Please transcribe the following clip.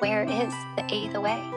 Where is the eighth way?